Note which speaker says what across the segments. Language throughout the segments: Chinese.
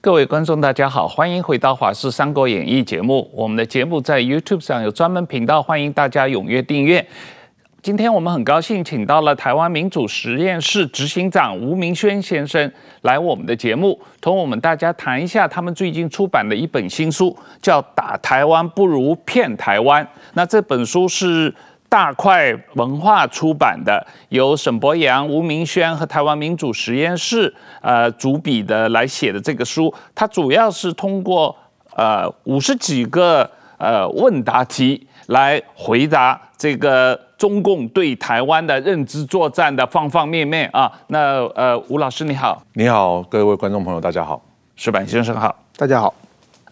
Speaker 1: 各位观众，大家好，欢迎回到《华视三国演义》节目。我们的节目在 YouTube 上有专门频道，欢迎大家踊跃订阅。今天我们很高兴请到了台湾民主实验室执行长吴明轩先生来我们的节目，同我们大家谈一下他们最近出版的一本新书，叫《打台湾不如骗台湾》。那这本书是。大块文化出版的，由沈博阳、吴明轩和台湾民主实验室呃主笔的来写的这个书，它主要是通过呃五十几个呃问答题来回答这个中共对台湾的认知作战的方方面面啊。那呃吴老师你好，
Speaker 2: 你好，各位观众朋友大家好，
Speaker 1: 石板先生好，
Speaker 3: 大家好，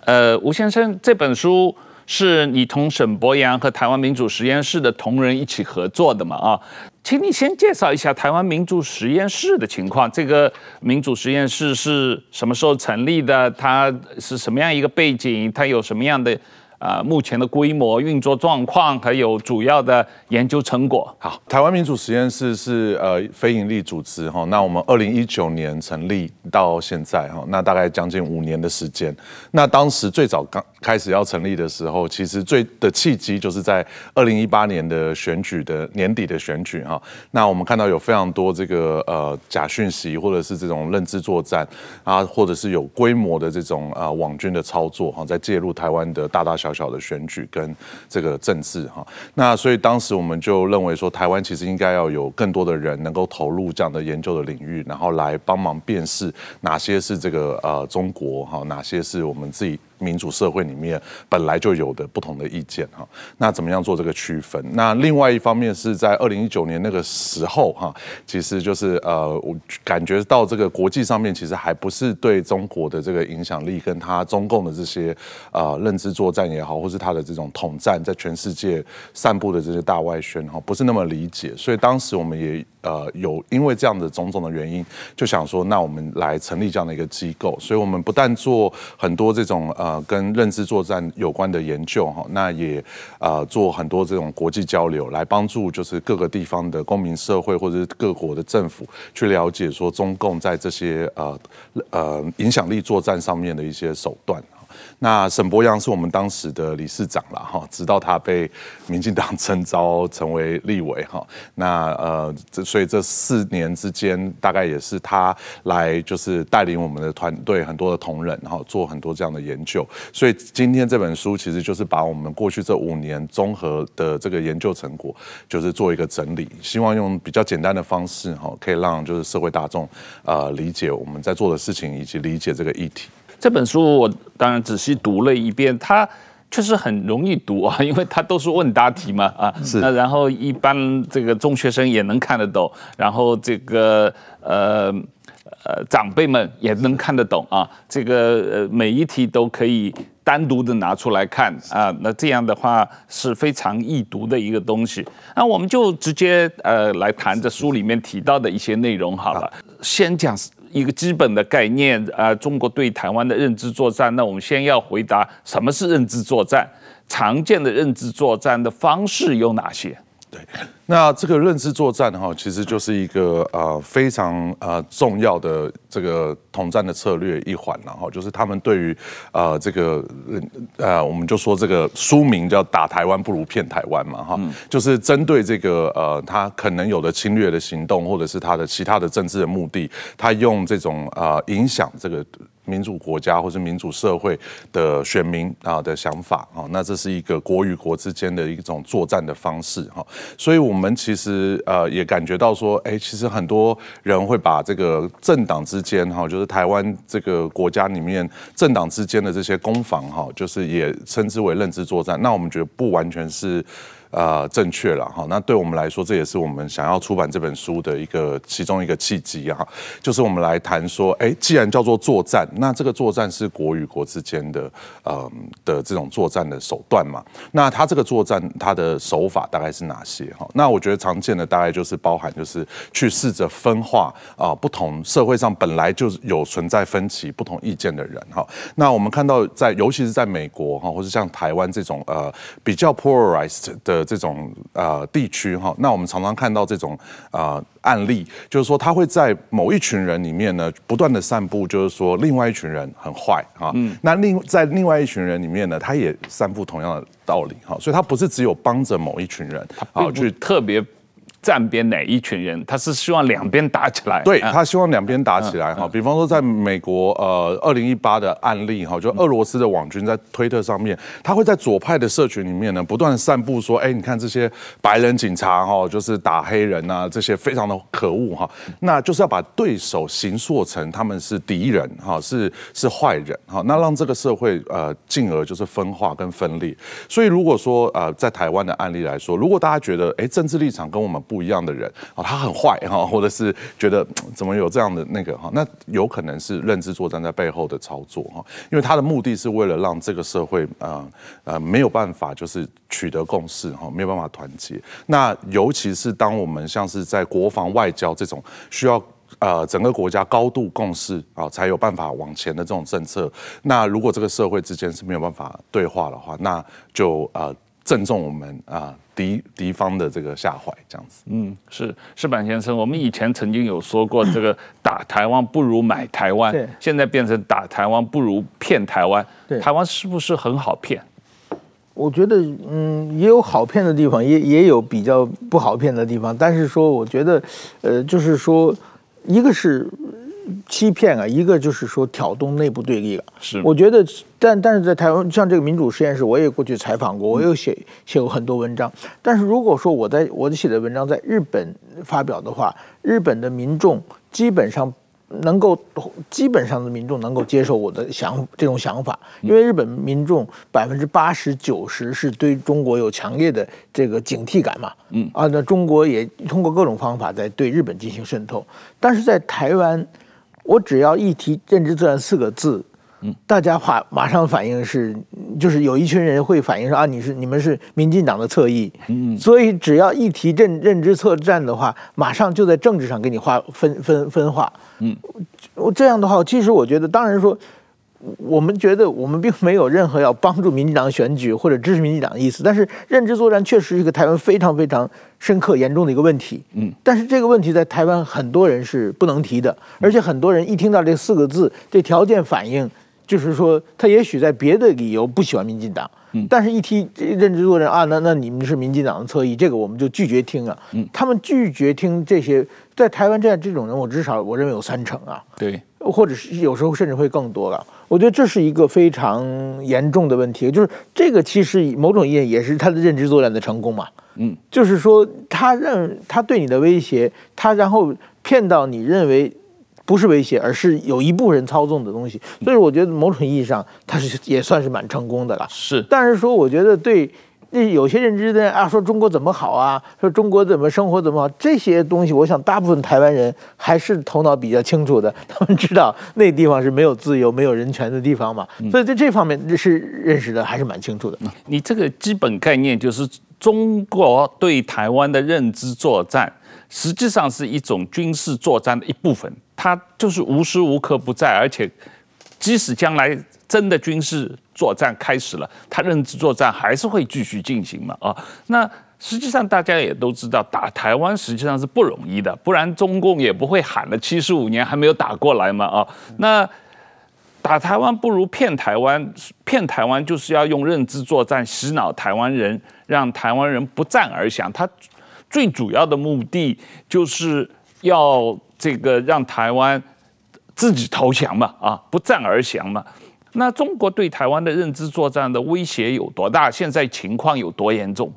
Speaker 1: 呃吴先生这本书。是你同沈博阳和台湾民主实验室的同仁一起合作的嘛？啊，请你先介绍一下台湾民主实验室的情况。这个民主实验室是什么时候成立的？它是什么样一个背景？它有什么样的？啊，目前的规模、运作状况，还有主要的研究成果。
Speaker 2: 好，台湾民主实验室是呃非营利组织哈，那我们二零一九年成立到现在哈，那大概将近五年的时间。那当时最早刚开始要成立的时候，其实最的契机就是在二零一八年的选举的年底的选举哈。那我们看到有非常多这个呃假讯息，或者是这种认知作战啊，或者是有规模的这种啊网军的操作哈，在介入台湾的大大小。小小的选举跟这个政治哈，那所以当时我们就认为说，台湾其实应该要有更多的人能够投入这样的研究的领域，然后来帮忙辨识哪些是这个呃中国哈，哪些是我们自己。民主社会里面本来就有的不同的意见哈，那怎么样做这个区分？那另外一方面是在二零一九年那个时候哈，其实就是呃，我感觉到这个国际上面其实还不是对中国的这个影响力跟他中共的这些呃认知作战也好，或是他的这种统战在全世界散布的这些大外宣哈，不是那么理解，所以当时我们也。呃，有因为这样的种种的原因，就想说，那我们来成立这样的一个机构。所以，我们不但做很多这种呃跟认知作战有关的研究哈，那也呃做很多这种国际交流，来帮助就是各个地方的公民社会或者是各国的政府去了解说中共在这些呃呃影响力作战上面的一些手段。那沈博阳是我们当时的理事长了哈，直到他被民进党征召成为立委哈。那呃，这所以这四年之间，大概也是他来就是带领我们的团队很多的同仁，然后做很多这样的研究。所以今天这本书其实就是把我们过去这五年综合的这个研究成果，就是做一个整理，希望用比较简单的方式哈，可以让就是社会大众呃理解我们在做的事情，以及理解这个议题。
Speaker 1: 这本书我当然仔细读了一遍，它确实很容易读啊，因为它都是问答题嘛啊。
Speaker 2: 是。
Speaker 1: 那然后一般这个中学生也能看得懂，然后这个呃呃长辈们也能看得懂啊。这个呃每一题都可以单独的拿出来看啊。那这样的话是非常易读的一个东西。那我们就直接呃来谈这书里面提到的一些内容好了。先讲。一个基本的概念啊，中国对台湾的认知作战。那我们先要回答什么是认知作战？常见的认知作战的方式有哪些？
Speaker 2: 对。那这个认知作战哈，其实就是一个呃非常呃重要的这个统战的策略一环，然后就是他们对于呃这个呃我们就说这个书名叫打台湾不如骗台湾嘛哈，就是针对这个呃他可能有的侵略的行动，或者是他的其他的政治的目的，他用这种呃影响这个民主国家或是民主社会的选民啊的想法啊，那这是一个国与国之间的一种作战的方式哈，所以我。们其实呃也感觉到说，哎，其实很多人会把这个政党之间哈，就是台湾这个国家里面政党之间的这些攻防哈，就是也称之为认知作战。那我们觉得不完全是。呃，正确了哈。那对我们来说，这也是我们想要出版这本书的一个其中一个契机哈。就是我们来谈说，哎，既然叫做作战，那这个作战是国与国之间的呃的这种作战的手段嘛？那它这个作战它的手法大概是哪些哈？那我觉得常见的大概就是包含就是去试着分化啊不同社会上本来就有存在分歧、不同意见的人哈。那我们看到在尤其是在美国哈，或者像台湾这种呃比较 polarized 的。的这种呃地区哈，那我们常常看到这种啊案例，就是说他会在某一群人里面呢，不断的散布，就是说另外一群人很坏哈，嗯，那另在另外一群人里面呢，他也散布同样的道理哈，所以他不是只有帮着某一群人，
Speaker 1: 好去特别。站边哪一群人？他是希望两边打起来。
Speaker 2: 对他希望两边打起来哈。比方说，在美国呃，二零一八的案例哈，就俄罗斯的网军在推特上面，他会在左派的社群里面呢，不断散布说，哎，你看这些白人警察哈，就是打黑人啊，这些非常的可恶哈。那就是要把对手形塑成他们是敌人哈，是是坏人哈。那让这个社会呃，进而就是分化跟分裂。所以如果说呃，在台湾的案例来说，如果大家觉得哎，政治立场跟我们不不一样的人啊，他很坏哈，或者是觉得怎么有这样的那个哈，那有可能是认知作战在背后的操作哈，因为他的目的是为了让这个社会呃呃没有办法就是取得共识哈，没有办法团结。那尤其是当我们像是在国防外交这种需要呃整个国家高度共识啊，才有办法往前的这种政策，那如果这个社会之间是没有办法对话的话，那就呃正中我们啊。敌敌方的这个下怀，这样子。
Speaker 1: 嗯，是是板先生，我们以前曾经有说过，这个打台湾不如买台湾，现在变成打台湾不如骗台湾。台湾是不是很好骗？
Speaker 3: 我觉得，嗯，也有好骗的地方，也也有比较不好骗的地方。但是说，我觉得，呃，就是说，一个是。欺骗啊，一个就是说挑动内部对立了。
Speaker 1: 是，
Speaker 3: 我觉得，但但是在台湾，像这个民主实验室，我也过去采访过，我有写写过很多文章。但是如果说我在我写的文章在日本发表的话，日本的民众基本上。能够基本上的民众能够接受我的想这种想法，因为日本民众百分之八十九十是对中国有强烈的这个警惕感嘛，嗯啊，那中国也通过各种方法在对日本进行渗透，但是在台湾，我只要一提认知作战四个字。嗯。大家话马上反应是，就是有一群人会反应说啊，你是你们是民进党的侧翼，嗯，所以只要一提认认知策战的话，马上就在政治上给你划分分分化，嗯，我这样的话，其实我觉得，当然说，我们觉得我们并没有任何要帮助民进党选举或者支持民进党的意思，但是认知作战确实是一个台湾非常非常深刻严重的一个问题，嗯，但是这个问题在台湾很多人是不能提的，而且很多人一听到这四个字，这条件反应。就是说，他也许在别的理由不喜欢民进党，但是一提认知作战啊，那那你们是民进党的侧翼，这个我们就拒绝听了。他们拒绝听这些，在台湾这样这种人，我至少我认为有三成啊，
Speaker 1: 对，
Speaker 3: 或者是有时候甚至会更多了。我觉得这是一个非常严重的问题，就是这个其实某种意义也是他的认知作战的成功嘛。嗯，就是说他认他对你的威胁，他然后骗到你认为。不是威胁，而是有一部分人操纵的东西，所以我觉得某种意义上，它是也算是蛮成功的了。
Speaker 1: 是，
Speaker 3: 但是说，我觉得对那有些认知的啊，说中国怎么好啊，说中国怎么生活怎么好，这些东西，我想大部分台湾人还是头脑比较清楚的，他们知道那地方是没有自由、没有人权的地方嘛，所以在这方面是认识的还是蛮清楚的。
Speaker 1: 你这个基本概念就是中国对台湾的认知作战，实际上是一种军事作战的一部分。他就是无时无刻不在，而且即使将来真的军事作战开始了，他认知作战还是会继续进行嘛？啊，那实际上大家也都知道，打台湾实际上是不容易的，不然中共也不会喊了七十五年还没有打过来嘛？啊，那打台湾不如骗台湾，骗台湾就是要用认知作战洗脑台湾人，让台湾人不战而降。他最主要的目的就是要。这个让台湾自己投降嘛，啊，不战而降嘛。那中国对台湾的认知作战的威胁有多大？现在情况有多严重？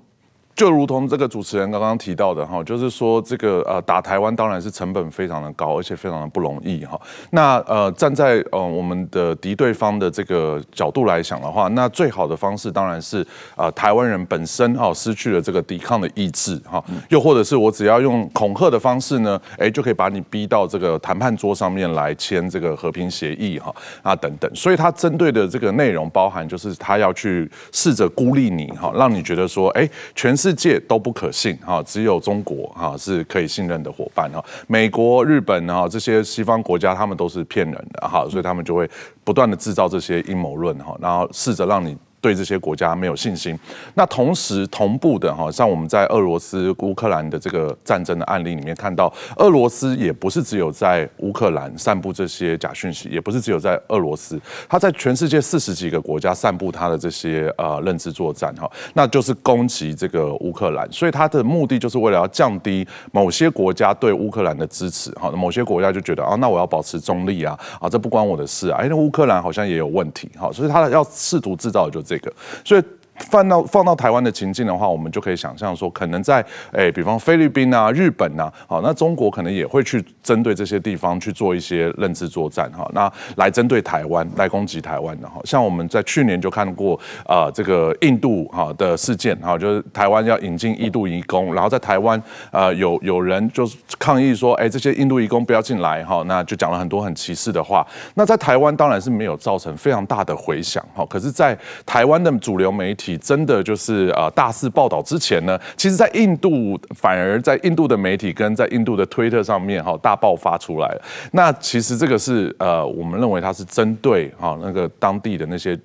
Speaker 2: 就如同这个主持人刚刚提到的哈，就是说这个呃打台湾当然是成本非常的高，而且非常的不容易哈。那呃站在呃我们的敌对方的这个角度来想的话，那最好的方式当然是啊台湾人本身哈失去了这个抵抗的意志哈，又或者是我只要用恐吓的方式呢，哎就可以把你逼到这个谈判桌上面来签这个和平协议哈啊等等。所以他针对的这个内容包含就是他要去试着孤立你哈，让你觉得说哎全世界都不可信哈，只有中国哈是可以信任的伙伴哈。美国、日本哈这些西方国家，他们都是骗人的哈，所以他们就会不断的制造这些阴谋论哈，然后试着让你对这些国家没有信心。那同时同步的哈，像我们在俄罗斯乌克兰的这个战争的案例里面看到，俄罗斯也不是只有在乌克兰散布这些假讯息，也不是只有在俄罗斯，他在全世界四十几个国家散布他的这些呃认知作战哈，那就是攻击这个乌克兰，所以他的目的就是为了要降低某些国家对乌克兰的支持哈，某些国家就觉得啊，那我要保持中立啊，啊，这不关我的事啊，哎，那乌克兰好像也有问题哈，所以他要试图制造就这个，所以。放到放到台湾的情境的话，我们就可以想象说，可能在诶，比方菲律宾啊、日本啊，好，那中国可能也会去针对这些地方去做一些认知作战哈，那来针对台湾来攻击台湾的哈，像我们在去年就看过啊，这个印度哈的事件哈，就是台湾要引进印度移工，然后在台湾呃有有人就抗议说，哎，这些印度移工不要进来哈，那就讲了很多很歧视的话，那在台湾当然是没有造成非常大的回响哈，可是，在台湾的主流媒体。真的就是啊，大肆报道之前呢，其实，在印度反而在印度的媒体跟在印度的推特上面哈大爆发出来了。那其实这个是呃，我们认为它是针对哈那个当地的那些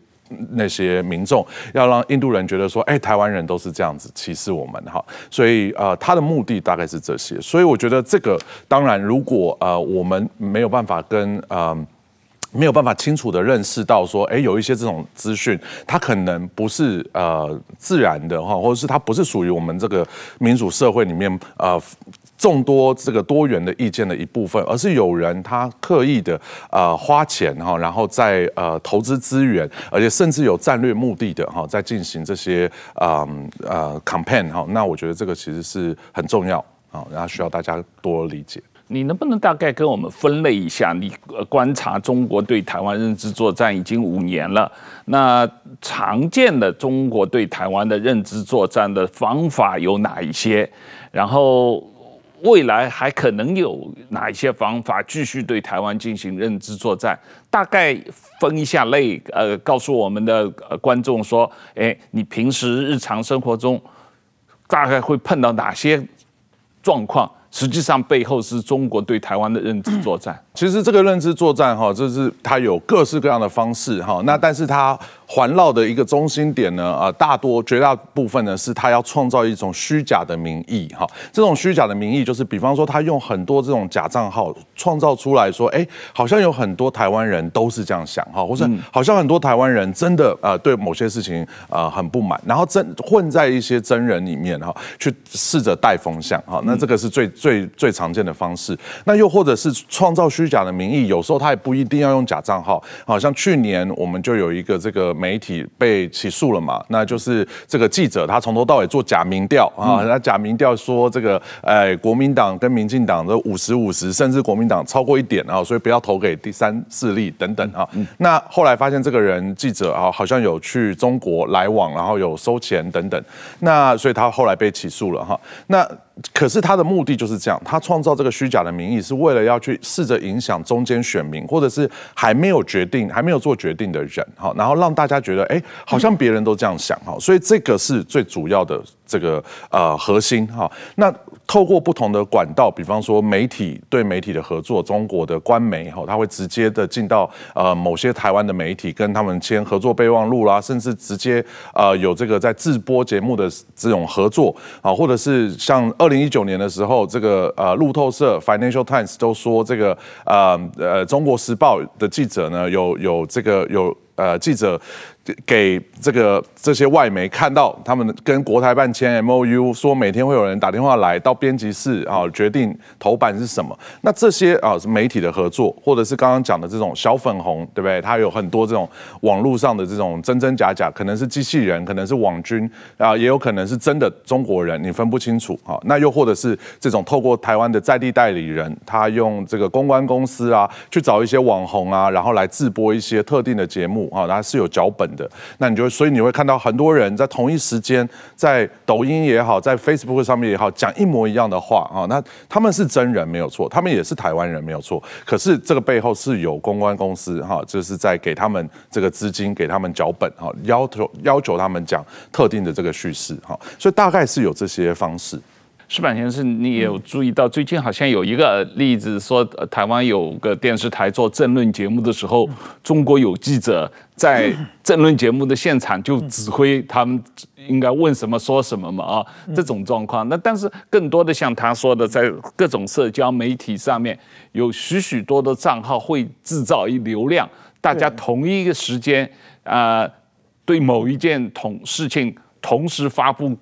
Speaker 2: 那些民众，要让印度人觉得说，哎，台湾人都是这样子歧视我们哈。所以呃，他的目的大概是这些。所以我觉得这个当然，如果呃我们没有办法跟呃。没有办法清楚的认识到说，哎，有一些这种资讯，它可能不是呃自然的哈，或者是它不是属于我们这个民主社会里面呃众多这个多元的意见的一部分，而是有人他刻意的呃花钱哈，然后在呃投资资源，而且甚至有战略目的的哈，在进行这些呃呃 campaign 哈，那我觉得这个其实是很重要啊，然后需要大家多理解。
Speaker 1: 你能不能大概跟我们分类一下？你观察中国对台湾认知作战已经五年了，那常见的中国对台湾的认知作战的方法有哪一些？然后未来还可能有哪一些方法继续对台湾进行认知作战？大概分一下类，呃，告诉我们的观众说，哎，你平时日常生活中大概会碰到哪些状况？实际上背后是中国对台湾的认知作战。
Speaker 2: 其实这个认知作战哈，就是它有各式各样的方式哈。那但是它环绕的一个中心点呢，啊，大多绝大部分呢是它要创造一种虚假的名义哈。这种虚假的名义就是，比方说他用很多这种假账号创造出来说，哎，好像有很多台湾人都是这样想哈，或者好像很多台湾人真的呃对某些事情呃很不满，然后真混在一些真人里面哈，去试着带风向哈。那这个是最。最最常见的方式，那又或者是创造虚假的名义，有时候他也不一定要用假账号。好像去年我们就有一个这个媒体被起诉了嘛，那就是这个记者他从头到尾做假民调啊，那假民调说这个哎国民党跟民进党的五十五十，甚至国民党超过一点啊，所以不要投给第三势力等等啊。那后来发现这个人记者啊，好像有去中国来往，然后有收钱等等，那所以他后来被起诉了哈。那可是他的目的就是这样，他创造这个虚假的名义，是为了要去试着影响中间选民，或者是还没有决定、还没有做决定的人，哈，然后让大家觉得，哎，好像别人都这样想，哈，所以这个是最主要的这个呃核心，哈。那透过不同的管道，比方说媒体对媒体的合作，中国的官媒，哈，他会直接的进到呃某些台湾的媒体，跟他们签合作备忘录啦，甚至直接呃有这个在直播节目的这种合作，啊，或者是像。二零一九年的时候，这个呃路透社 Financial Times 都说，这个呃呃中国时报的记者呢，有有这个有呃记者。给这个这些外媒看到，他们跟国台办签 M O U，说每天会有人打电话来到编辑室啊，决定头版是什么。那这些啊是媒体的合作，或者是刚刚讲的这种小粉红，对不对？它有很多这种网络上的这种真真假假，可能是机器人，可能是网军啊，也有可能是真的中国人，你分不清楚啊。那又或者是这种透过台湾的在地代理人，他用这个公关公司啊，去找一些网红啊，然后来自播一些特定的节目啊，它是有脚本。的，那你就所以你会看到很多人在同一时间在抖音也好，在 Facebook 上面也好，讲一模一样的话啊。那他们是真人没有错，他们也是台湾人没有错。可是这个背后是有公关公司哈，就是在给他们这个资金，给他们脚本哈，要求要求他们讲特定的这个叙事哈。所以大概是有这些方式。
Speaker 1: 石板先生，你也有注意到，最近好像有一个例子说，台湾有个电视台做政论节目的时候，中国有记者在政论节目的现场就指挥他们应该问什么说什么嘛啊，这种状况。那但是更多的像他说的，在各种社交媒体上面有许许多多账号会制造一流量，大家同一个时间啊，对某一件同事情同时发布。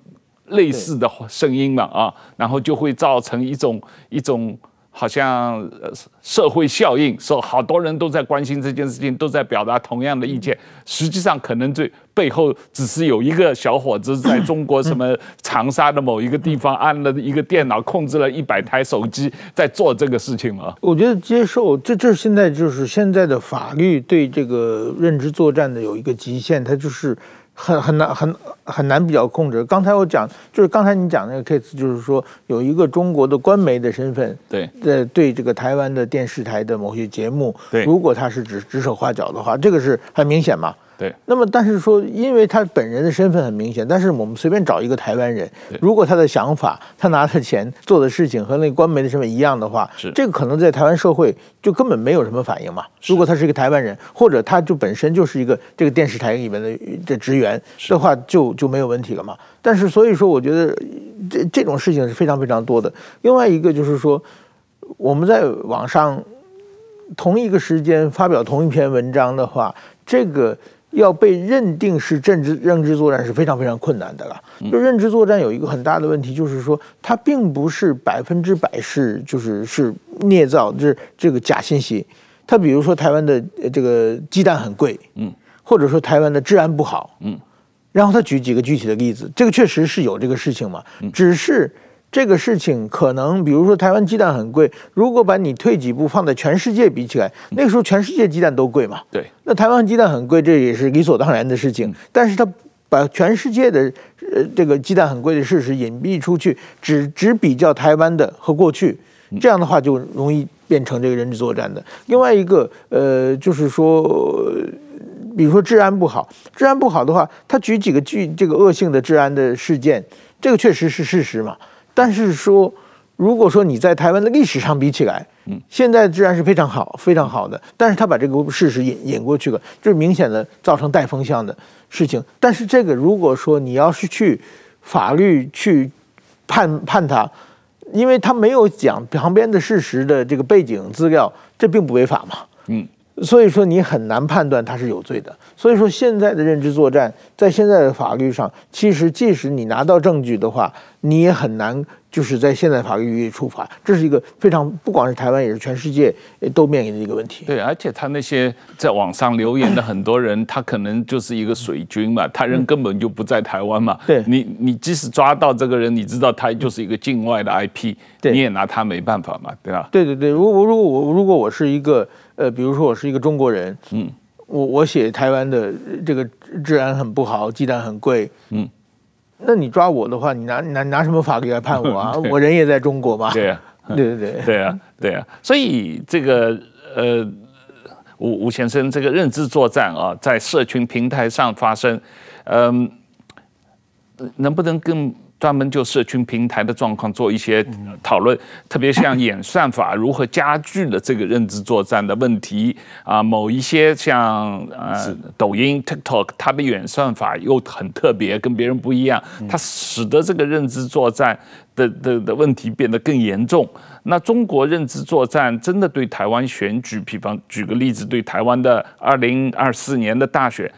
Speaker 1: 类似的声音嘛啊，然后就会造成一种一种好像社会效应，说好多人都在关心这件事情，都在表达同样的意见。实际上，可能最背后只是有一个小伙子在中国什么 长沙的某一个地方安了一个电脑，控制了一百台手机，在做这个事情嘛。
Speaker 3: 我觉得接受这这现在就是现在的法律对这个认知作战的有一个极限，它就是。很很难很很难比较控制。刚才我讲，就是刚才你讲那个 case，就是说有一个中国的官媒的身份，
Speaker 1: 对，
Speaker 3: 在对这个台湾的电视台的某些节目，
Speaker 1: 对，
Speaker 3: 如果他是指指手画脚的话，这个是很明显嘛。
Speaker 1: 对，
Speaker 3: 那么但是说，因为他本人的身份很明显，但是我们随便找一个台湾人，如果他的想法、他拿的钱、做的事情和那个官媒的身份一样的话，
Speaker 1: 是
Speaker 3: 这个可能在台湾社会就根本没有什么反应嘛。如果他是一个台湾人，或者他就本身就是一个这个电视台里面的的职员的话，就就没有问题了嘛。但是所以说，我觉得这这种事情是非常非常多的。另外一个就是说，我们在网上同一个时间发表同一篇文章的话，这个。要被认定是政治认知作战是非常非常困难的了。就认知作战有一个很大的问题，就是说它并不是百分之百是就是是捏造，就是这个假信息。它比如说台湾的这个鸡蛋很贵，嗯，或者说台湾的治安不好，嗯，然后他举几个具体的例子，这个确实是有这个事情嘛，只是。这个事情可能，比如说台湾鸡蛋很贵，如果把你退几步放在全世界比起来，那个时候全世界鸡蛋都贵嘛。
Speaker 1: 对，
Speaker 3: 那台湾鸡蛋很贵，这也是理所当然的事情。但是他把全世界的呃这个鸡蛋很贵的事实隐蔽出去，只只比较台湾的和过去，这样的话就容易变成这个人质作战的。另外一个呃就是说，比如说治安不好，治安不好的话，他举几个具这个恶性的治安的事件，这个确实是事实嘛。但是说，如果说你在台湾的历史上比起来，嗯，现在治安是非常好、非常好的。但是他把这个事实引引过去了，这是明显的造成带风向的事情。但是这个如果说你要是去法律去判判他，因为他没有讲旁边的事实的这个背景资料，这并不违法嘛，嗯。所以说你很难判断他是有罪的。所以说现在的认知作战，在现在的法律上，其实即使你拿到证据的话，你也很难就是在现在法律予以处罚。这是一个非常不光是台湾，也是全世界都面临的一个问题。
Speaker 1: 对，而且他那些在网上留言的很多人，他可能就是一个水军嘛，他人根本就不在台湾嘛。
Speaker 3: 对，
Speaker 1: 你你即使抓到这个人，你知道他就是一个境外的 IP，你也拿他没办法嘛，对吧？
Speaker 3: 对对对，如果如果我如果我是一个。呃，比如说我是一个中国人，嗯，我我写台湾的这个治安很不好，鸡蛋很贵，嗯，那你抓我的话，你拿拿拿什么法律来判我啊？我人也在中国嘛，
Speaker 1: 对啊，
Speaker 3: 对对对，
Speaker 1: 对啊，对啊，所以这个呃，吴吴先生这个认知作战啊，在社群平台上发生，嗯，能不能更？专门就社群平台的状况做一些讨论，特别像演算法如何加剧了这个认知作战的问题啊。某一些像呃抖音、TikTok，它的演算法又很特别，跟别人不一样，它使得这个认知作战的的的问题变得更严重。那中国认知作战真的对台湾选举，比方举个例子，对台湾的二零二四年的大选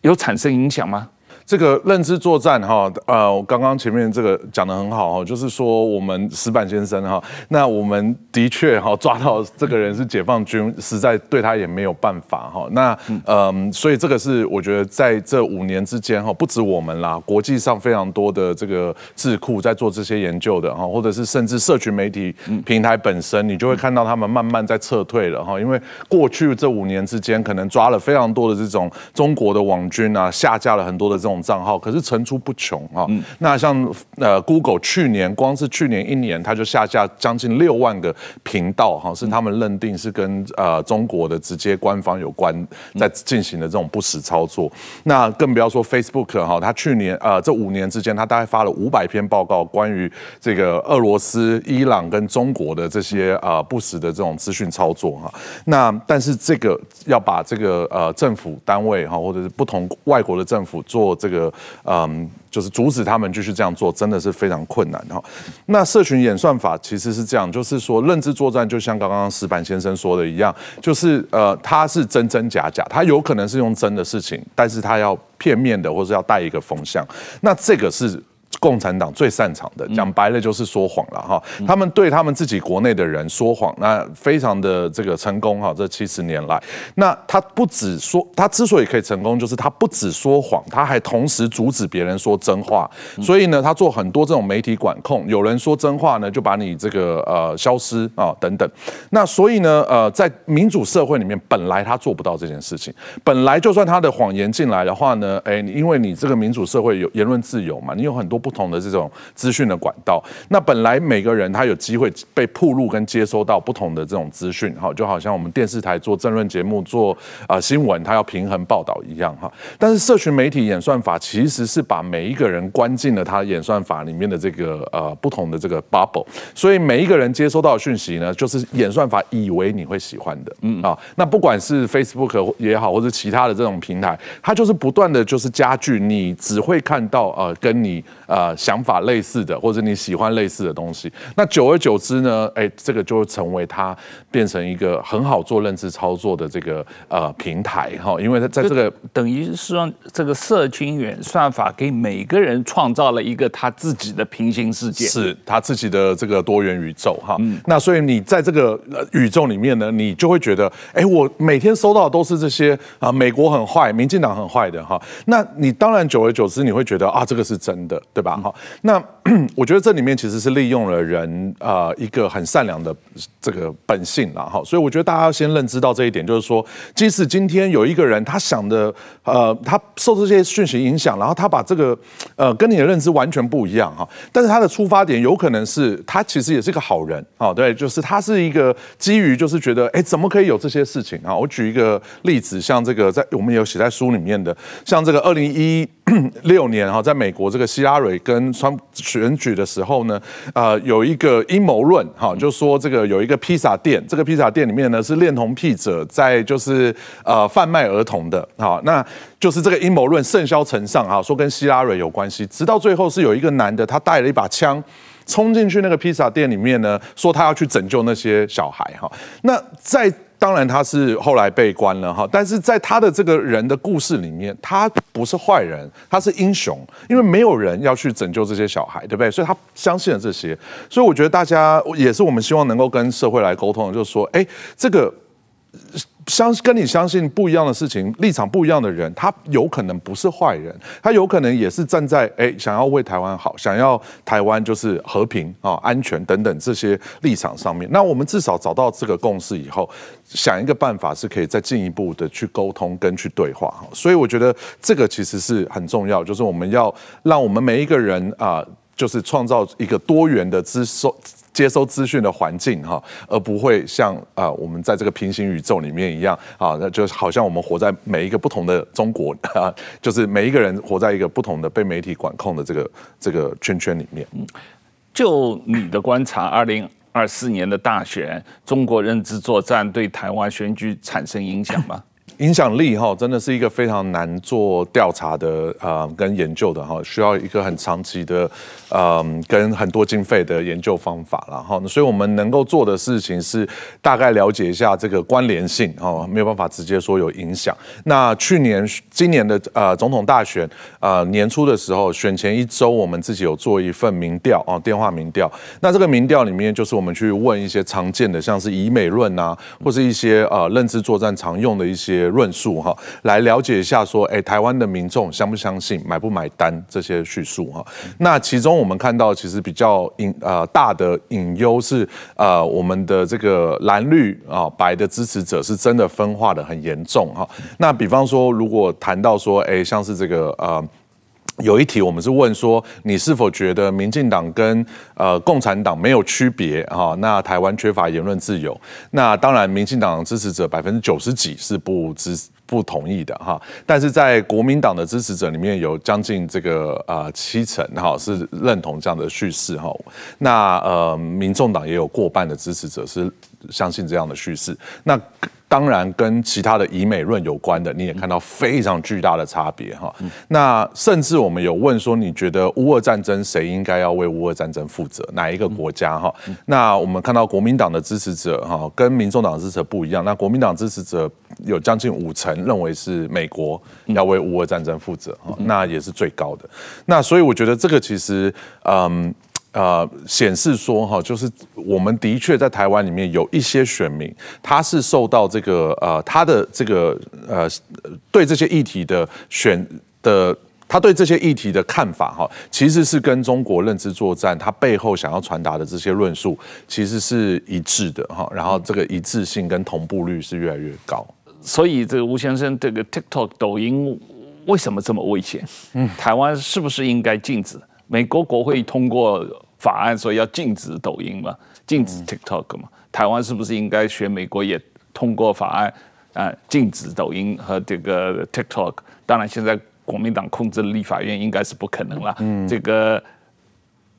Speaker 1: 有产生影响吗？
Speaker 2: 这个认知作战哈，呃，我刚刚前面这个讲的很好哈，就是说我们石板先生哈，那我们的确哈抓到这个人是解放军，实在对他也没有办法哈。那嗯，所以这个是我觉得在这五年之间哈，不止我们啦，国际上非常多的这个智库在做这些研究的哈，或者是甚至社群媒体平台本身，你就会看到他们慢慢在撤退了哈，因为过去这五年之间，可能抓了非常多的这种中国的网军啊，下架了很多的这种。种账号，可是层出不穷哈。那像呃 Google 去年光是去年一年，它就下架将近六万个频道哈，是他们认定是跟呃中国的直接官方有关，在进行的这种不实操作。那更不要说 Facebook 哈，它去年呃这五年之间，它大概发了五百篇报告，关于这个俄罗斯、伊朗跟中国的这些呃不实的这种资讯操作哈。那但是这个要把这个呃政府单位哈，或者是不同外国的政府做这这个嗯。就是阻止他们继续这样做，真的是非常困难哈。那社群演算法其实是这样，就是说认知作战，就像刚刚石板先生说的一样，就是呃，它是真真假假，它有可能是用真的事情，但是它要片面的，或者要带一个风向，那这个是。共产党最擅长的，讲白了就是说谎了哈。他们对他们自己国内的人说谎，那非常的这个成功哈。这七十年来，那他不止说，他之所以可以成功，就是他不止说谎，他还同时阻止别人说真话。所以呢，他做很多这种媒体管控，有人说真话呢，就把你这个呃消失啊等等。那所以呢，呃，在民主社会里面，本来他做不到这件事情。本来就算他的谎言进来的话呢，哎，因为你这个民主社会有言论自由嘛，你有很多。不同的这种资讯的管道，那本来每个人他有机会被铺路跟接收到不同的这种资讯，哈，就好像我们电视台做政论节目、做啊新闻，它要平衡报道一样，哈。但是社群媒体演算法其实是把每一个人关进了他演算法里面的这个呃不同的这个 bubble，所以每一个人接收到的讯息呢，就是演算法以为你会喜欢的，嗯啊，那不管是 Facebook 也好，或者其他的这种平台，它就是不断的就是加剧你只会看到呃跟你。呃，想法类似的，或者你喜欢类似的东西，那久而久之呢，哎，这个就会成为它变成一个很好做认知操作的这个呃平台哈，因为它在这个
Speaker 1: 等于是让这个社群演算法给每个人创造了一个他自己的平行世界，
Speaker 2: 是他自己的这个多元宇宙哈。那所以你在这个宇宙里面呢，你就会觉得，哎，我每天收到的都是这些啊，美国很坏，民进党很坏的哈。那你当然久而久之你会觉得啊，这个是真的。对吧？哈，那我觉得这里面其实是利用了人呃一个很善良的这个本性啦，哈，所以我觉得大家要先认知到这一点，就是说，即使今天有一个人他想的呃，他受这些讯息影响，然后他把这个呃跟你的认知完全不一样哈，但是他的出发点有可能是他其实也是个好人啊，对，就是他是一个基于就是觉得哎怎么可以有这些事情啊？我举一个例子，像这个在我们有写在书里面的，像这个二零一六年哈，在美国这个希拉蕊跟川选举的时候呢，呃，有一个阴谋论哈，就说这个有一个披萨店，这个披萨店里面呢是恋童癖者在就是呃贩卖儿童的，好，那就是这个阴谋论盛嚣尘上啊，说跟希拉蕊有关系，直到最后是有一个男的他带了一把枪冲进去那个披萨店里面呢，说他要去拯救那些小孩哈，那在。当然他是后来被关了哈，但是在他的这个人的故事里面，他不是坏人，他是英雄，因为没有人要去拯救这些小孩，对不对？所以他相信了这些，所以我觉得大家也是我们希望能够跟社会来沟通，就是说，哎，这个。相跟你相信不一样的事情，立场不一样的人，他有可能不是坏人，他有可能也是站在哎想要为台湾好，想要台湾就是和平啊、安全等等这些立场上面。那我们至少找到这个共识以后，想一个办法是可以再进一步的去沟通跟去对话。所以我觉得这个其实是很重要，就是我们要让我们每一个人啊，就是创造一个多元的资收。接收资讯的环境哈，而不会像啊我们在这个平行宇宙里面一样啊，那就好像我们活在每一个不同的中国啊，就是每一个人活在一个不同的被媒体管控的这个这个圈圈里面。
Speaker 1: 就你的观察，二零二四年的大选，中国认知作战对台湾选举产生影响吗？
Speaker 2: 影响力哈，真的是一个非常难做调查的啊，跟研究的哈，需要一个很长期的，嗯，跟很多经费的研究方法了哈。所以我们能够做的事情是大概了解一下这个关联性哈，没有办法直接说有影响。那去年、今年的呃总统大选呃年初的时候，选前一周，我们自己有做一份民调啊，电话民调。那这个民调里面，就是我们去问一些常见的，像是以美论啊，或是一些呃认知作战常用的一些。论述哈，来了解一下说，哎，台湾的民众相不相信、买不买单这些叙述哈。那其中我们看到，其实比较隐呃大的隐忧是，呃，我们的这个蓝绿啊白的支持者是真的分化的很严重哈。那比方说，如果谈到说，哎，像是这个呃。有一题我们是问说，你是否觉得民进党跟呃共产党没有区别哈？那台湾缺乏言论自由？那当然，民进党支持者百分之九十几是不支不同意的哈。但是在国民党的支持者里面有将近这个呃七成哈是认同这样的叙事哈。那呃，民众党也有过半的支持者是相信这样的叙事。那当然，跟其他的以美论有关的，你也看到非常巨大的差别哈。那甚至我们有问说，你觉得乌俄战争谁应该要为乌俄战争负责？哪一个国家哈？那我们看到国民党的支持者哈，跟民众党支持者不一样。那国民党支持者有将近五成认为是美国要为乌俄战争负责哈，那也是最高的。那所以我觉得这个其实嗯。呃，显示说哈，就是我们的确在台湾里面有一些选民，他是受到这个呃，他的这个呃，对这些议题的选的，他对这些议题的看法哈，其实是跟中国认知作战他背后想要传达的这些论述，其实是一致的哈。然后这个一致性跟同步率是越来越高。
Speaker 1: 所以这个吴先生，这个 TikTok 抖音为什么这么危险？嗯，台湾是不是应该禁止？美国国会通过。法案说要禁止抖音嘛，禁止 TikTok 嘛，台湾是不是应该学美国也通过法案啊，禁止抖音和这个 TikTok？当然，现在国民党控制的立法院应该是不可能了。嗯，这个。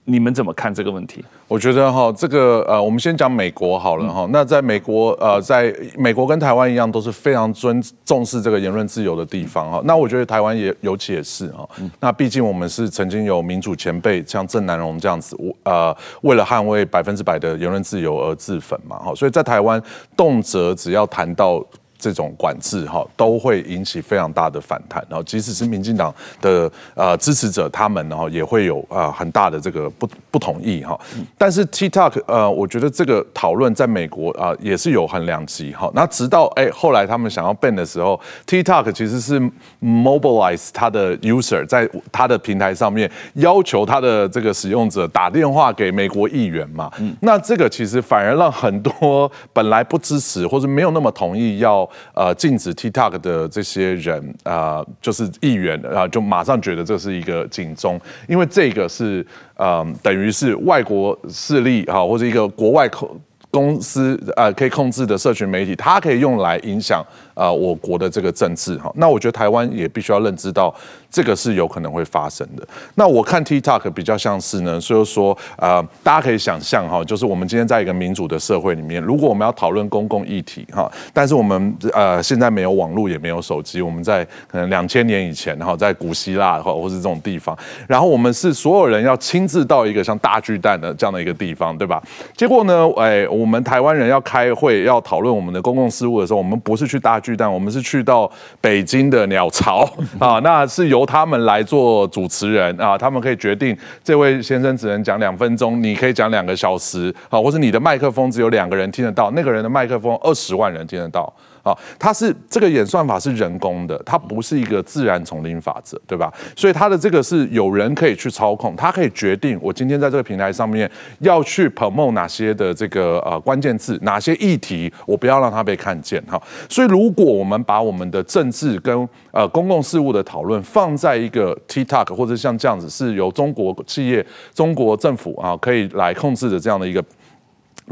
Speaker 1: 你们怎么看这个问题？
Speaker 2: 我觉得哈，这个呃，我们先讲美国好了哈。那在美国呃，在美国跟台湾一样，都是非常尊重视这个言论自由的地方哈。那我觉得台湾也尤其也是哈。那毕竟我们是曾经有民主前辈，像郑南荣这样子，我呃，为了捍卫百分之百的言论自由而自焚嘛哈。所以在台湾，动辄只要谈到。这种管制哈都会引起非常大的反弹，然后即使是民进党的呃支持者，他们然后也会有啊很大的这个不不同意哈。但是 TikTok 呃，我觉得这个讨论在美国啊也是有很两极哈。那直到哎后来他们想要 ban 的时候，TikTok 其实是 mobilize 它的 user 在它的平台上面要求它的这个使用者打电话给美国议员嘛。那这个其实反而让很多本来不支持或者没有那么同意要呃，禁止 TikTok 的这些人啊，就是议员啊，就马上觉得这是一个警钟，因为这个是呃，等于是外国势力哈，或者一个国外控公司呃可以控制的社群媒体，它可以用来影响。啊，我国的这个政治哈，那我觉得台湾也必须要认知到这个是有可能会发生的。那我看 TikTok 比较像是呢，所以说呃，大家可以想象哈，就是我们今天在一个民主的社会里面，如果我们要讨论公共议题哈，但是我们呃现在没有网络也没有手机，我们在可能两千年以前哈，在古希腊或或是这种地方，然后我们是所有人要亲自到一个像大巨蛋的这样的一个地方，对吧？结果呢，哎，我们台湾人要开会要讨论我们的公共事务的时候，我们不是去大。巨蛋，我们是去到北京的鸟巢 啊，那是由他们来做主持人啊，他们可以决定这位先生只能讲两分钟，你可以讲两个小时啊，或者你的麦克风只有两个人听得到，那个人的麦克风二十万人听得到。啊，它是这个演算法是人工的，它不是一个自然丛林法则，对吧？所以它的这个是有人可以去操控，它可以决定我今天在这个平台上面要去 promote 哪些的这个呃关键字，哪些议题，我不要让它被看见哈。所以如果我们把我们的政治跟呃公共事务的讨论放在一个 TikTok 或者像这样子是由中国企业、中国政府啊可以来控制的这样的一个。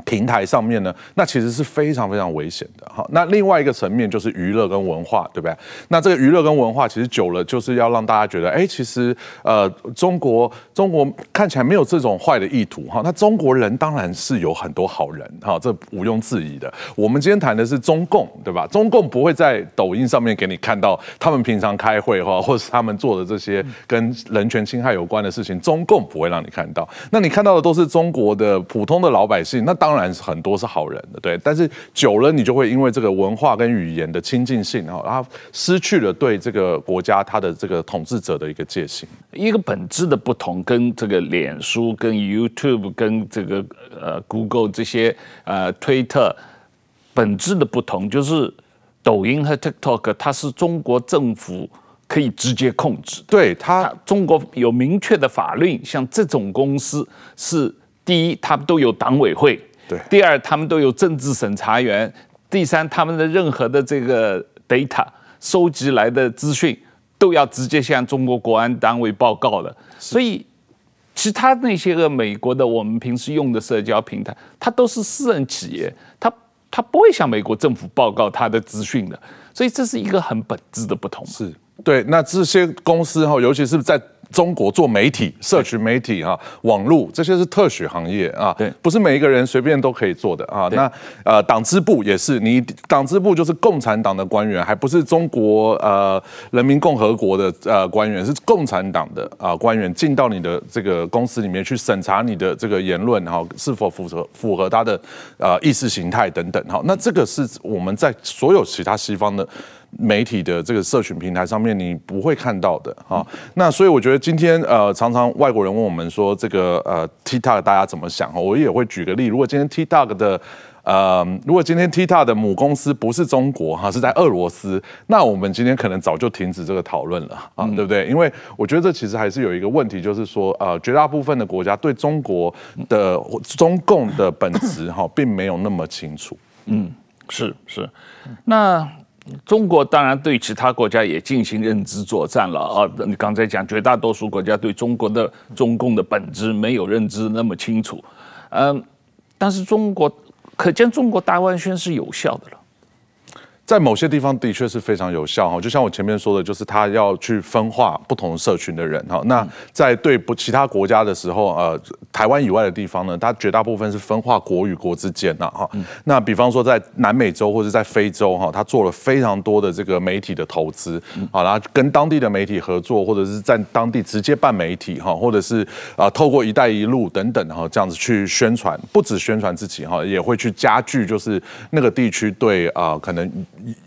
Speaker 2: 平台上面呢，那其实是非常非常危险的哈。那另外一个层面就是娱乐跟文化，对不对？那这个娱乐跟文化其实久了就是要让大家觉得，哎，其实呃，中国中国看起来没有这种坏的意图哈。那中国人当然是有很多好人哈，这毋庸置疑的。我们今天谈的是中共，对吧？中共不会在抖音上面给你看到他们平常开会哈，或者是他们做的这些跟人权侵害有关的事情，中共不会让你看到。那你看到的都是中国的普通的老百姓，那当然是很多是好人的，对，但是久了你就会因为这个文化跟语言的亲近性，然后失去了对这个国家它的这个统治者的一个戒心。
Speaker 1: 一个本质的不同，跟这个脸书、跟 YouTube、跟这个呃 Google 这些呃推特本质的不同，就是抖音和 TikTok 它是中国政府可以直接控制，
Speaker 2: 对它
Speaker 1: 中国有明确的法律，像这种公司是。第一，他们都有党委会；
Speaker 2: 对，
Speaker 1: 第二，他们都有政治审查员；第三，他们的任何的这个 data 收集来的资讯都要直接向中国国安单位报告的。所以，其他那些个美国的我们平时用的社交平台，它都是私人企业，它它不会向美国政府报告它的资讯的。所以这是一个很本质的不同。
Speaker 2: 是对，那这些公司哈，尤其是在。中国做媒体、社群媒体哈，网络这些是特许行业啊，
Speaker 1: 对，
Speaker 2: 不是每一个人随便都可以做的啊。那呃，党支部也是，你党支部就是共产党的官员，还不是中国呃人民共和国的呃官员，是共产党的啊官员进到你的这个公司里面去审查你的这个言论哈是否符合符合他的呃意识形态等等哈。那这个是我们在所有其他西方的。媒体的这个社群平台上面，你不会看到的啊。那所以我觉得今天呃，常常外国人问我们说这个呃，TikTok 大家怎么想？我也会举个例，如果今天 TikTok 的呃，如果今天 TikTok 的母公司不是中国哈，是在俄罗斯，那我们今天可能早就停止这个讨论了啊，对不对？因为我觉得这其实还是有一个问题，就是说呃，绝大部分的国家对中国的中共的本质哈，并没有那么清楚。
Speaker 1: 嗯，是是，那。中国当然对其他国家也进行认知作战了啊！你刚才讲，绝大多数国家对中国的中共的本质没有认知那么清楚，嗯，但是中国可见中国大外宣是有效的了。
Speaker 2: 在某些地方的确是非常有效哈，就像我前面说的，就是他要去分化不同社群的人哈。那在对不其他国家的时候，呃，台湾以外的地方呢，它绝大部分是分化国与国之间呐哈。那比方说在南美洲或者在非洲哈，他做了非常多的这个媒体的投资，好，然后跟当地的媒体合作，或者是在当地直接办媒体哈，或者是啊透过“一带一路”等等哈，这样子去宣传，不止宣传自己哈，也会去加剧就是那个地区对啊可能。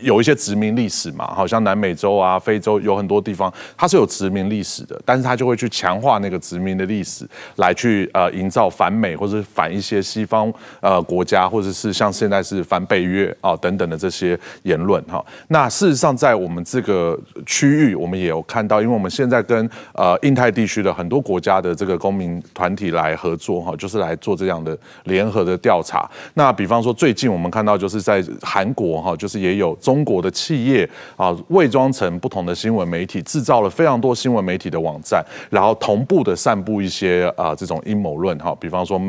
Speaker 2: 有一些殖民历史嘛，好像南美洲啊、非洲有很多地方，它是有殖民历史的，但是它就会去强化那个殖民的历史，来去呃营造反美或者反一些西方呃国家，或者是像现在是反北约啊等等的这些言论哈。那事实上在我们这个区域，我们也有看到，因为我们现在跟呃印太地区的很多国家的这个公民团体来合作哈，就是来做这样的联合的调查。那比方说最近我们看到就是在韩国哈，就是也。有中国的企业啊，伪装成不同的新闻媒体，制造了非常多新闻媒体的网站，然后同步的散布一些啊这种阴谋论哈。比方说，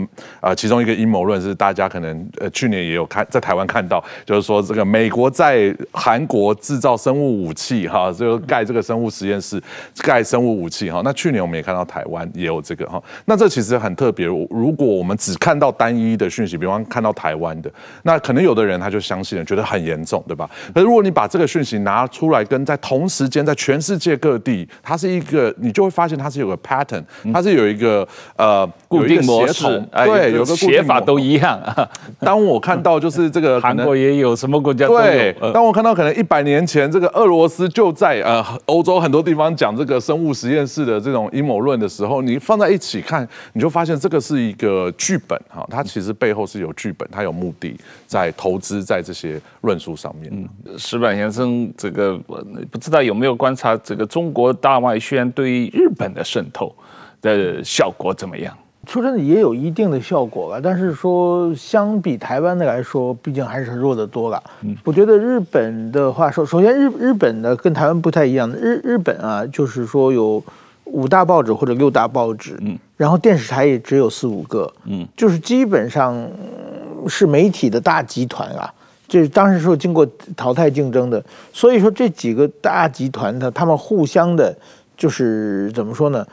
Speaker 2: 呃，其中一个阴谋论是大家可能呃去年也有看，在台湾看到，就是说这个美国在韩国制造生物武器哈，就盖这个生物实验室，盖生物武器哈。那去年我们也看到台湾也有这个哈。那这其实很特别，如果我们只看到单一的讯息，比方看到台湾的，那可能有的人他就相信了，觉得很严重，对吧？可是如果你把这个讯息拿出来，跟在同时间在全世界各地，它是一个，你就会发现它是有个 pattern，它是有一个呃
Speaker 1: 固定模式，
Speaker 2: 对，有个
Speaker 1: 写法都一样。
Speaker 2: 当我看到就是这个
Speaker 1: 韩国也有，什么国家
Speaker 2: 对，当我看到可能一百年前这个俄罗斯就在呃欧洲很多地方讲这个生物实验室的这种阴谋论的时候，你放在一起看，你就发现这个是一个剧本哈，它其实背后是有剧本，它有目的在投资在这些论述上面。
Speaker 1: 石板先生，这个不知道有没有观察这个中国大外宣对于日本的渗透的效果怎么样？
Speaker 3: 说真的，也有一定的效果吧，但是说相比台湾的来说，毕竟还是弱得多了。嗯，我觉得日本的话，首首先日日本的跟台湾不太一样，日日本啊，就是说有五大报纸或者六大报纸，嗯，然后电视台也只有四五个，嗯，就是基本上是媒体的大集团啊。这是当时说经过淘汰竞争的，所以说这几个大集团的他们互相的，就是怎么说呢？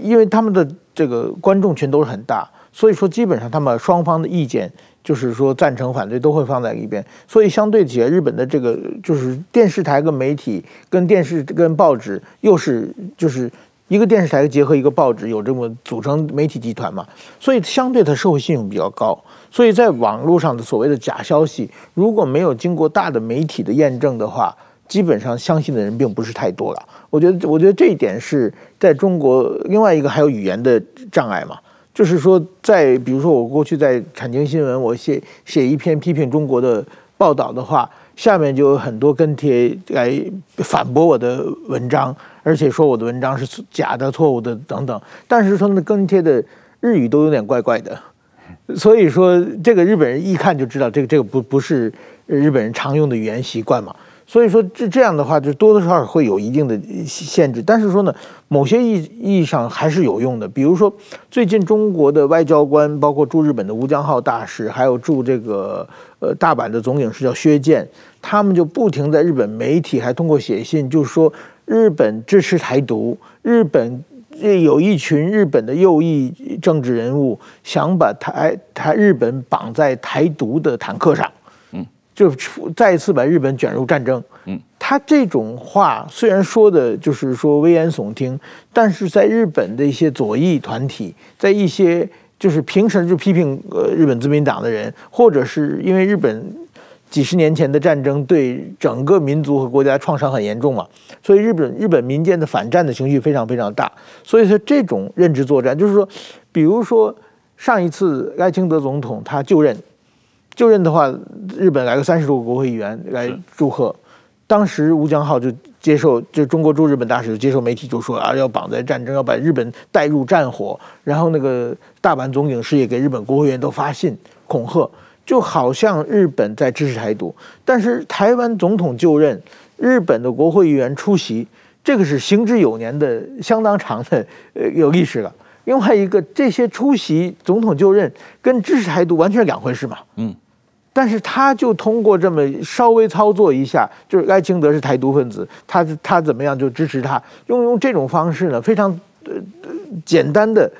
Speaker 3: 因为他们的这个观众群都是很大，所以说基本上他们双方的意见就是说赞成反对都会放在一边，所以相对起来，日本的这个就是电视台跟媒体跟电视跟报纸又是就是一个电视台结合一个报纸，有这么组成媒体集团嘛，所以相对它社会信用比较高。所以在网络上的所谓的假消息，如果没有经过大的媒体的验证的话，基本上相信的人并不是太多了。我觉得，我觉得这一点是在中国另外一个还有语言的障碍嘛，就是说，在比如说我过去在产经新闻，我写写一篇批评中国的报道的话，下面就有很多跟帖来反驳我的文章，而且说我的文章是假的、错误的等等。但是说那跟帖的日语都有点怪怪的。所以说，这个日本人一看就知道，这个这个不不是日本人常用的语言习惯嘛。所以说这这样的话，就多多少少会有一定的限制。但是说呢，某些意意义上还是有用的。比如说，最近中国的外交官，包括驻日本的吴江浩大使，还有驻这个呃大阪的总领事叫薛建，他们就不停在日本媒体还通过写信，就说日本支持台独，日本有一群日本的右翼政治人物想把台台日本绑在台独的坦克上。就再一次把日本卷入战争。嗯，他这种话虽然说的就是说危言耸听，但是在日本的一些左翼团体，在一些就是平时就批评呃日本自民党的人，或者是因为日本几十年前的战争对整个民族和国家创伤很严重嘛，所以日本日本民间的反战的情绪非常非常大。所以说这种认知作战，就是说，比如说上一次赖清德总统他就任。就任的话，日本来个三十多个国会议员来祝贺。当时吴江浩就接受，就中国驻日本大使接受媒体就说啊，要绑在战争，要把日本带入战火。然后那个大阪总领事也给日本国会议员都发信恐吓，就好像日本在支持台独。但是台湾总统就任，日本的国会议员出席，这个是行之有年的、相当长的呃有历史了。另外一个，这些出席总统就任跟支持台独完全是两回事嘛？嗯。但是他就通过这么稍微操作一下，就是赖清德是台独分子，他他怎么样就支持他，用用这种方式呢，非常呃简单的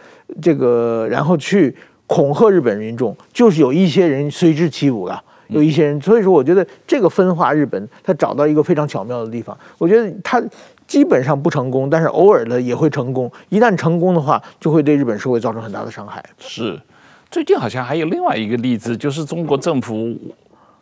Speaker 3: 这个，然后去恐吓日本民众，就是有一些人随之起舞了，有一些人，所以说我觉得这个分化日本，他找到一个非常巧妙的地方，我觉得他基本上不成功，但是偶尔的也会成功，一旦成功的话，就会对日本社会造成很大的伤害。
Speaker 1: 是。最近好像还有另外一个例子，就是中国政府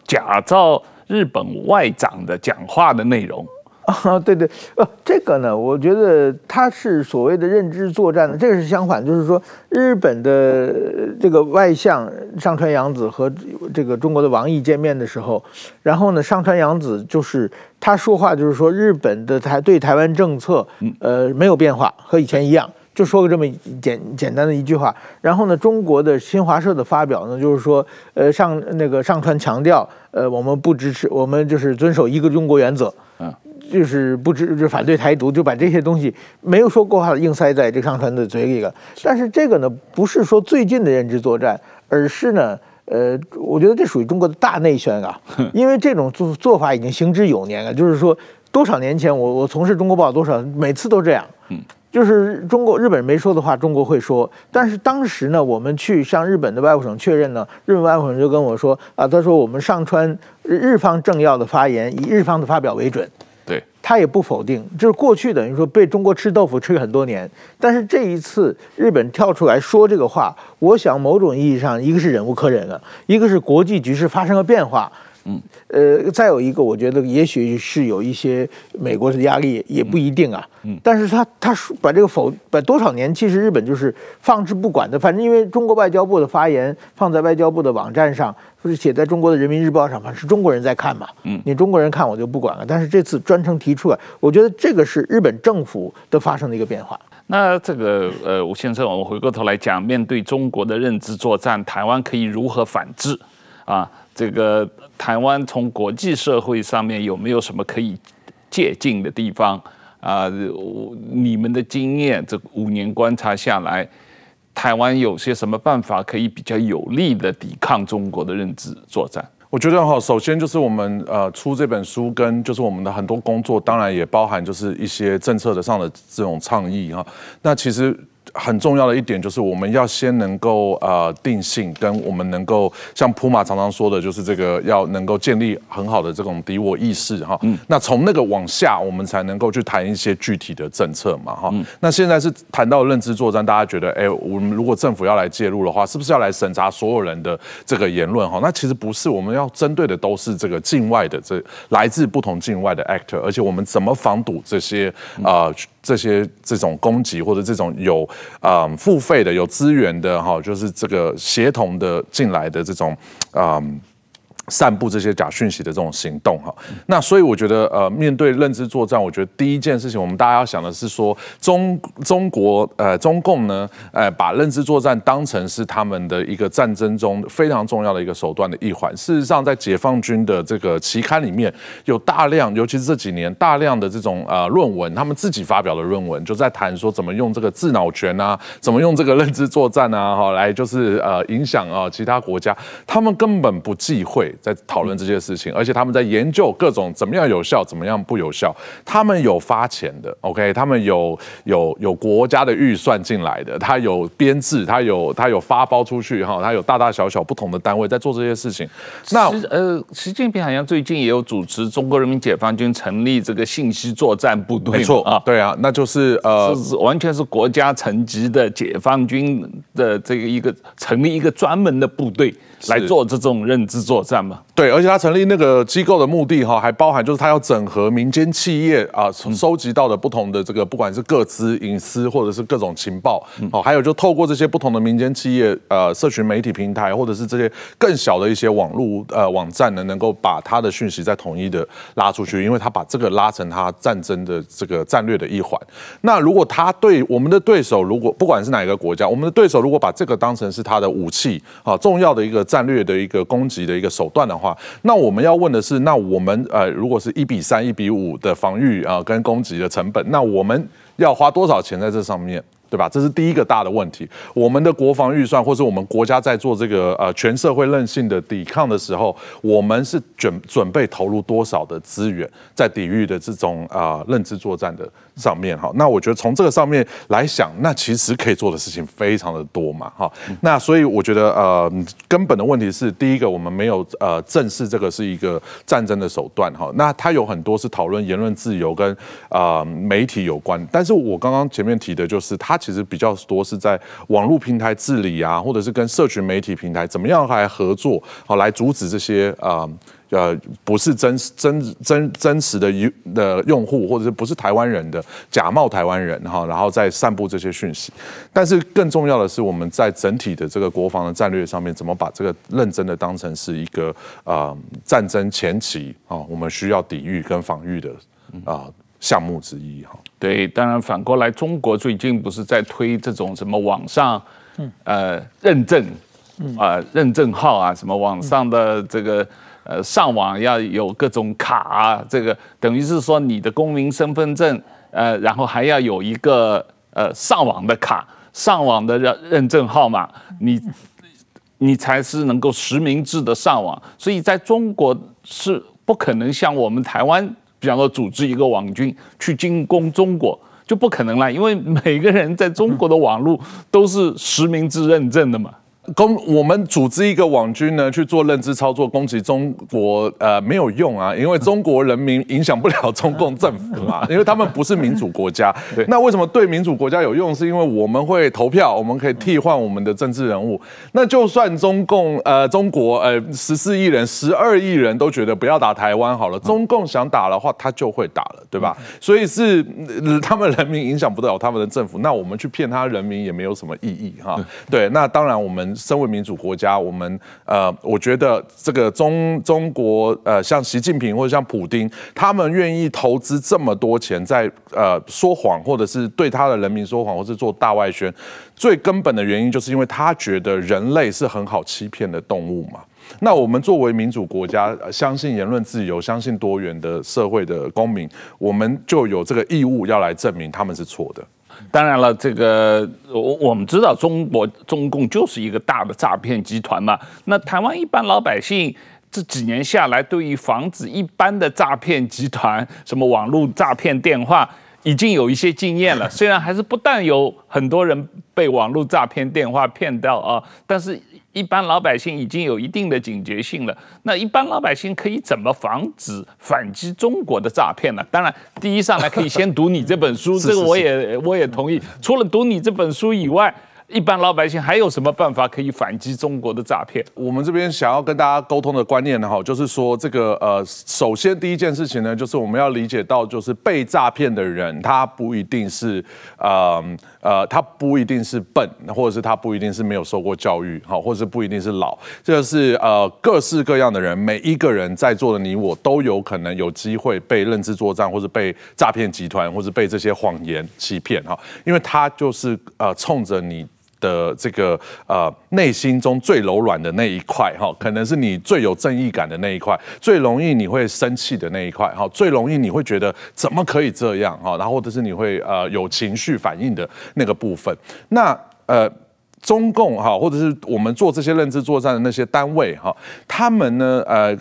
Speaker 1: 假造日本外长的讲话的内容
Speaker 3: 啊，对对，呃，这个呢，我觉得它是所谓的认知作战的，这个是相反，就是说日本的这个外相上川洋子和这个中国的王毅见面的时候，然后呢，上川洋子就是他说话就是说日本的台对台湾政策，呃，没有变化，和以前一样。就说个这么简简单的一句话，然后呢，中国的新华社的发表呢，就是说，呃，上那个上川强调，呃，我们不支持，我们就是遵守一个中国原则，嗯，就是不支，就反对台独，就把这些东西没有说过话的硬塞在这上川的嘴里了。但是这个呢，不是说最近的认知作战，而是呢，呃，我觉得这属于中国的大内宣啊，因为这种做做法已经行之有年了，就是说多少年前我我从事中国报多少，每次都这样，嗯。就是中国日本人没说的话，中国会说。但是当时呢，我们去向日本的外务省确认呢，日本外务省就跟我说啊，他说我们上川日方政要的发言以日方的发表为准。他也不否定，就是过去等于说被中国吃豆腐吃了很多年，但是这一次日本跳出来说这个话，我想某种意义上，一个是忍无可忍了，一个是国际局势发生了变化。嗯，呃，再有一个，我觉得也许是有一些美国的压力，也不一定啊。嗯，但是他他说把这个否把多少年，其实日本就是放置不管的，反正因为中国外交部的发言放在外交部的网站上，或者写在中国的人民日报上，反正是中国人在看嘛。嗯，你中国人看我就不管了。但是这次专程提出来，我觉得这个是日本政府的发生的一个变化。
Speaker 1: 那这个呃，吴先生，我们回过头来讲，面对中国的认知作战，台湾可以如何反制啊？这个台湾从国际社会上面有没有什么可以借鉴的地方啊？你们的经验，这五年观察下来，台湾有些什么办法可以比较有力的抵抗中国的认知作战？
Speaker 2: 我觉得哈，首先就是我们呃出这本书，跟就是我们的很多工作，当然也包含就是一些政策的上的这种倡议哈。那其实。很重要的一点就是，我们要先能够呃定性，跟我们能够像普马常常说的，就是这个要能够建立很好的这种敌我意识哈。嗯。那从那个往下，我们才能够去谈一些具体的政策嘛哈。嗯。那现在是谈到认知作战，大家觉得，哎，我们如果政府要来介入的话，是不是要来审查所有人的这个言论哈？那其实不是，我们要针对的都是这个境外的这来自不同境外的 actor，而且我们怎么防堵这些呃。这些这种攻击或者这种有啊付费的有资源的哈，就是这个协同的进来的这种啊散布这些假讯息的这种行动哈，那所以我觉得呃，面对认知作战，我觉得第一件事情，我们大家要想的是说，中中国呃中共呢，呃把认知作战当成是他们的一个战争中非常重要的一个手段的一环。事实上，在解放军的这个期刊里面有大量，尤其是这几年大量的这种呃论文，他们自己发表的论文就在谈说怎么用这个智脑权啊，怎么用这个认知作战啊，哈，来就是呃影响啊其他国家，他们根本不忌讳。在讨论这些事情，而且他们在研究各种怎么样有效，怎么样不有效。他们有发钱的，OK，他们有有有国家的预算进来的，他有编制，他有他有发包出去哈，他有大大小小不同的单位在做这些事情。
Speaker 1: 那呃，习近平好像最近也有主持中国人民解放军成立这个信息作战部队，
Speaker 2: 没错啊，对啊，那就是呃，
Speaker 1: 是完全是国家层级的解放军的这个一个成立一个专门的部队。来做这种认知作战嘛？
Speaker 2: 对，而且他成立那个机构的目的哈，还包含就是他要整合民间企业啊，收集到的不同的这个不管是各资隐私或者是各种情报，哦，还有就透过这些不同的民间企业呃，社群媒体平台或者是这些更小的一些网络呃网站呢，能够把他的讯息再统一的拉出去，因为他把这个拉成他战争的这个战略的一环。那如果他对我们的对手，如果不管是哪一个国家，我们的对手如果把这个当成是他的武器啊，重要的一个。战略的一个攻击的一个手段的话，那我们要问的是，那我们呃，如果是一比三、一比五的防御啊，跟攻击的成本，那我们要花多少钱在这上面？对吧？这是第一个大的问题。我们的国防预算，或是我们国家在做这个呃全社会韧性的抵抗的时候，我们是准准备投入多少的资源在抵御的这种啊认知作战的上面？哈，那我觉得从这个上面来想，那其实可以做的事情非常的多嘛。哈，那所以我觉得呃根本的问题是，第一个我们没有呃正视这个是一个战争的手段。哈，那它有很多是讨论言论自由跟啊媒体有关，但是我刚刚前面提的就是它。其实比较多是在网络平台治理啊，或者是跟社群媒体平台怎么样来合作，好来阻止这些啊呃不是真真真真实的用的用户，或者是不是台湾人的假冒台湾人哈，然后再散布这些讯息。但是更重要的是，我们在整体的这个国防的战略上面，怎么把这个认真的当成是一个啊战争前期啊，我们需要抵御跟防御的啊。项目之一哈，
Speaker 1: 对，当然反过来，中国最近不是在推这种什么网上，呃，认证，啊，认证号啊，什么网上的这个呃上网要有各种卡，这个等于是说你的公民身份证，呃，然后还要有一个呃上网的卡，上网的认认证号码，你你才是能够实名制的上网，所以在中国是不可能像我们台湾。比方说，组织一个网军去进攻中国就不可能了，因为每个人在中国的网络都是实名制认证的嘛。
Speaker 2: 攻我们组织一个网军呢去做认知操作攻击中国呃没有用啊，因为中国人民影响不了中共政府嘛，因为他们不是民主国家。对那为什么对民主国家有用？是因为我们会投票，我们可以替换我们的政治人物。那就算中共呃中国呃十四亿人、十二亿人都觉得不要打台湾好了，中共想打的话，他就会打了，对吧？所以是他们人民影响不了他们的政府，那我们去骗他人民也没有什么意义哈。对，那当然我们。身为民主国家，我们呃，我觉得这个中中国呃，像习近平或者像普京，他们愿意投资这么多钱在呃说谎，或者是对他的人民说谎，或是做大外宣，最根本的原因就是因为他觉得人类是很好欺骗的动物嘛。那我们作为民主国家，相信言论自由，相信多元的社会的公民，我们就有这个义务要来证明他们是错的。
Speaker 1: 当然了，这个我我们知道，中国中共就是一个大的诈骗集团嘛。那台湾一般老百姓这几年下来，对于防止一般的诈骗集团，什么网络诈骗电话，已经有一些经验了。虽然还是不但有很多人被网络诈骗电话骗到啊，但是。一般老百姓已经有一定的警觉性了。那一般老百姓可以怎么防止反击中国的诈骗呢？当然，第一上来可以先读你这本书，这个我也我也同意。除了读你这本书以外，一般老百姓还有什么办法可以反击中国的诈骗？
Speaker 2: 我们这边想要跟大家沟通的观念呢，哈，就是说这个呃，首先第一件事情呢，就是我们要理解到，就是被诈骗的人，他不一定是呃呃，他不一定是笨，或者是他不一定是没有受过教育，好，或者是不一定是老，这个是呃各式各样的人，每一个人在座的你我都有可能有机会被认知作战，或者被诈骗集团，或者被这些谎言欺骗，哈，因为他就是呃冲着你。的这个呃内心中最柔软的那一块哈，可能是你最有正义感的那一块，最容易你会生气的那一块哈，最容易你会觉得怎么可以这样哈，然后或者是你会呃有情绪反应的那个部分，那呃。中共哈，或者是我们做这些认知作战的那些单位哈，他们呢，呃，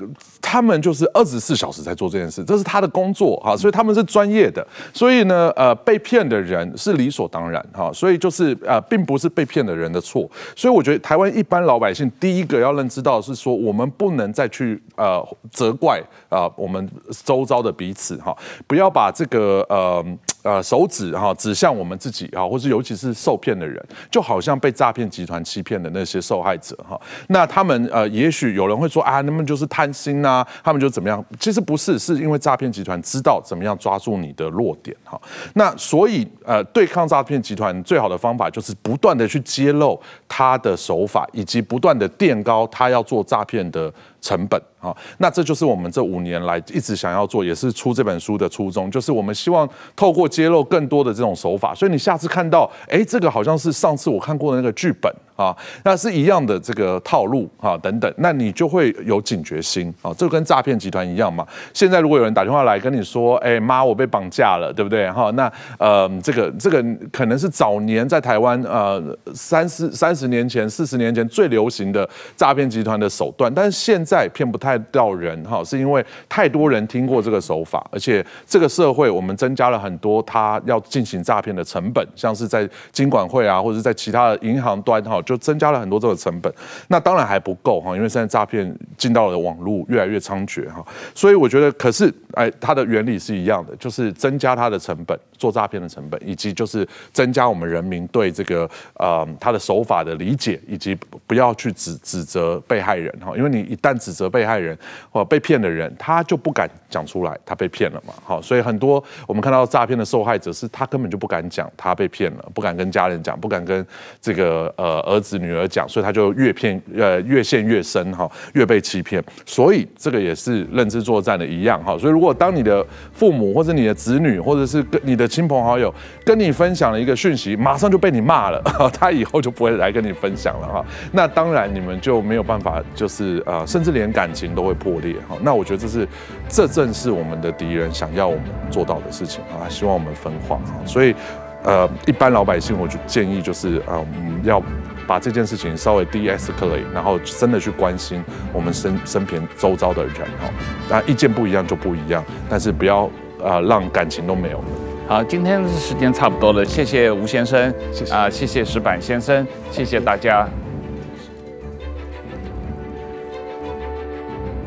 Speaker 2: 他们就是二十四小时在做这件事，这是他的工作哈，所以他们是专业的，所以呢，呃，被骗的人是理所当然哈，所以就是呃，并不是被骗的人的错，所以我觉得台湾一般老百姓第一个要认知到是说，我们不能再去呃责怪啊我们周遭的彼此哈，不要把这个呃。呃，手指哈指向我们自己啊，或是尤其是受骗的人，就好像被诈骗集团欺骗的那些受害者哈。那他们呃，也许有人会说啊，那么就是贪心呐他们就怎么样？其实不是，是因为诈骗集团知道怎么样抓住你的弱点哈。那所以呃，对抗诈骗集团最好的方法就是不断的去揭露他的手法，以及不断的垫高他要做诈骗的。成本啊，那这就是我们这五年来一直想要做，也是出这本书的初衷，就是我们希望透过揭露更多的这种手法，所以你下次看到，哎，这个好像是上次我看过的那个剧本。啊，那是一样的这个套路啊，等等，那你就会有警觉心啊，这跟诈骗集团一样嘛。现在如果有人打电话来跟你说，哎妈，我被绑架了，对不对？哈，那呃，这个这个可能是早年在台湾呃三四三十年前、四十年前最流行的诈骗集团的手段，但是现在在骗不太到人哈，是因为太多人听过这个手法，而且这个社会我们增加了很多他要进行诈骗的成本，像是在金管会啊，或者是在其他的银行端哈。就增加了很多这个成本，那当然还不够哈，因为现在诈骗进到了网络越来越猖獗哈，所以我觉得，可是哎，它的原理是一样的，就是增加它的成本，做诈骗的成本，以及就是增加我们人民对这个呃他的手法的理解，以及不要去指指责被害人哈，因为你一旦指责被害人或被骗的人，他就不敢讲出来他被骗了嘛，好，所以很多我们看到诈骗的受害者是他根本就不敢讲他被骗了，不敢跟家人讲，不敢跟这个呃。儿子女儿讲，所以他就越骗呃越陷越深哈，越被欺骗。所以这个也是认知作战的一样哈。所以如果当你的父母或者你的子女或者是跟你的亲朋好友跟你分享了一个讯息，马上就被你骂了，他以后就不会来跟你分享了哈。那当然你们就没有办法，就是呃，甚至连感情都会破裂哈。那我觉得这是这正是我们的敌人想要我们做到的事情啊，希望我们分化哈。所以呃，一般老百姓我就建议就是啊，我们要。把这件事情稍微 de-escalate，然后真的去关心我们身身边周遭的人哈，那意见不一样就不一样，但是不要呃让感情都没有了。
Speaker 1: 好，今天时间差不多了，谢谢吴先生，
Speaker 2: 谢谢
Speaker 1: 啊，谢谢石板先生，谢谢大家。